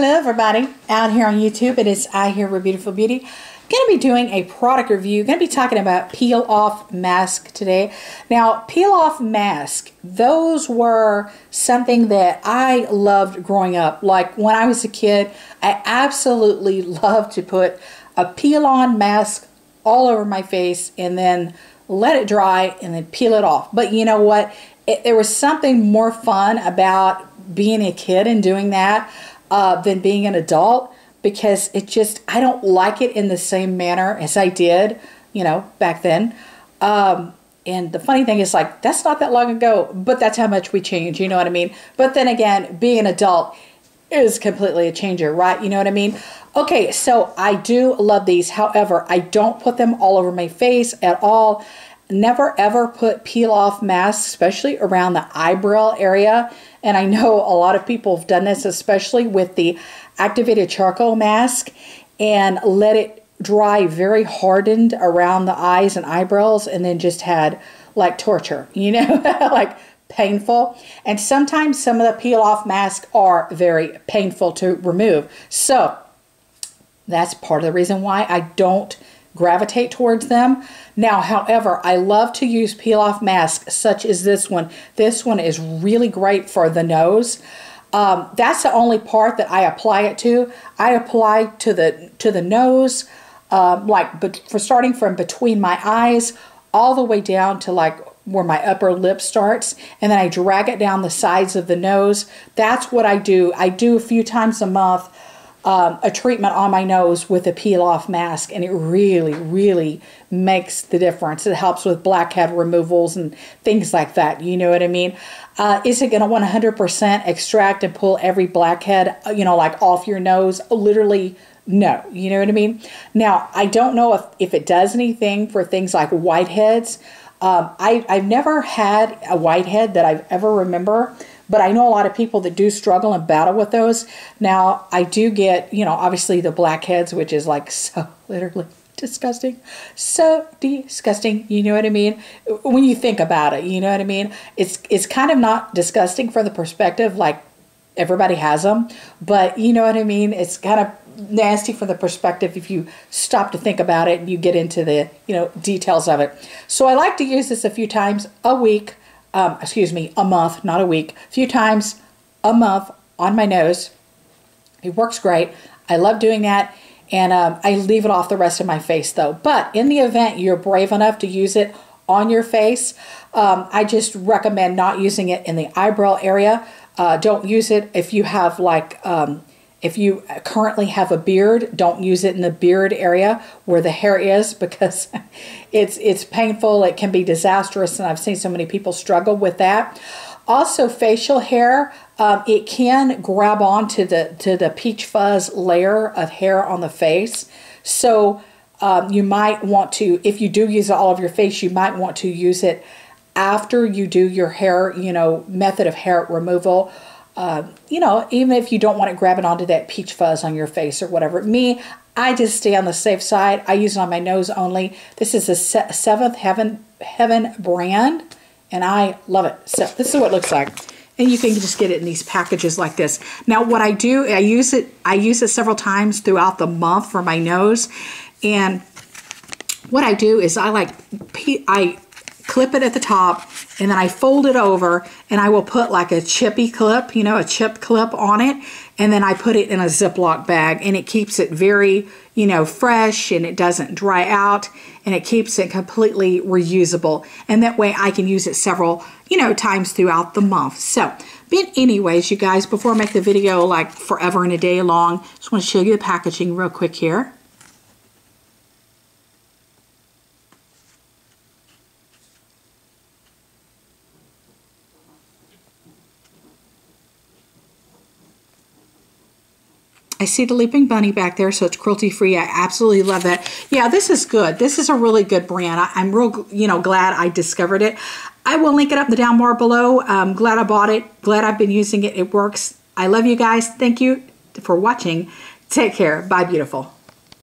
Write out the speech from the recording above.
Hello everybody out here on YouTube. It is I here with Beautiful Beauty. Going to be doing a product review. Going to be talking about peel off mask today. Now peel off mask, those were something that I loved growing up. Like when I was a kid, I absolutely loved to put a peel on mask all over my face and then let it dry and then peel it off. But you know what? It, there was something more fun about being a kid and doing that uh, than being an adult because it just, I don't like it in the same manner as I did, you know, back then. Um, and the funny thing is, like, that's not that long ago, but that's how much we change, you know what I mean? But then again, being an adult is completely a changer, right? You know what I mean? Okay, so I do love these. However, I don't put them all over my face at all. Never ever put peel off masks, especially around the eyebrow area. And I know a lot of people have done this, especially with the activated charcoal mask, and let it dry very hardened around the eyes and eyebrows, and then just had like torture, you know, like painful. And sometimes some of the peel off masks are very painful to remove. So that's part of the reason why I don't gravitate towards them. Now, however, I love to use peel off masks such as this one. This one is really great for the nose. Um, that's the only part that I apply it to. I apply to the to the nose, um, like but for starting from between my eyes all the way down to like where my upper lip starts, and then I drag it down the sides of the nose. That's what I do. I do a few times a month um, a treatment on my nose with a peel off mask, and it really, really makes the difference. It helps with blackhead removals and things like that. You know what I mean? Uh, is it going to 100% extract and pull every blackhead, uh, you know, like off your nose? Literally, no. You know what I mean? Now, I don't know if, if it does anything for things like whiteheads. Um, I, I've never had a whitehead that I've ever remember but I know a lot of people that do struggle and battle with those. Now, I do get, you know, obviously the blackheads, which is like so literally disgusting. So disgusting. You know what I mean? When you think about it, you know what I mean? It's it's kind of not disgusting from the perspective like everybody has them, but you know what I mean? It's kind of nasty from the perspective if you stop to think about it and you get into the, you know, details of it. So I like to use this a few times a week um, excuse me, a month, not a week, a few times a month on my nose. It works great. I love doing that. And um, I leave it off the rest of my face though. But in the event you're brave enough to use it on your face, um, I just recommend not using it in the eyebrow area. Uh, don't use it if you have like um, if you currently have a beard, don't use it in the beard area where the hair is because it's it's painful. It can be disastrous, and I've seen so many people struggle with that. Also, facial hair, um, it can grab onto the to the peach fuzz layer of hair on the face. So um, you might want to, if you do use it all over your face, you might want to use it after you do your hair, you know, method of hair removal uh, you know, even if you don't want to grab it onto that peach fuzz on your face or whatever. Me, I just stay on the safe side. I use it on my nose only. This is a Seventh Heaven Heaven brand, and I love it. So this is what it looks like. And you can just get it in these packages like this. Now, what I do, I use it. I use it several times throughout the month for my nose, and what I do is I like I clip it at the top, and then I fold it over and I will put like a chippy clip, you know, a chip clip on it, and then I put it in a Ziploc bag and it keeps it very, you know, fresh and it doesn't dry out and it keeps it completely reusable. And that way I can use it several, you know, times throughout the month. So, but anyways, you guys, before I make the video like forever and a day long, just want to show you the packaging real quick here. I see the Leaping Bunny back there, so it's cruelty free. I absolutely love that. Yeah, this is good. This is a really good brand. I, am real, you know, glad I discovered it. I will link it up in the down bar below. I'm glad I bought it. Glad I've been using it. It works. I love you guys. Thank you for watching. Take care. Bye, beautiful.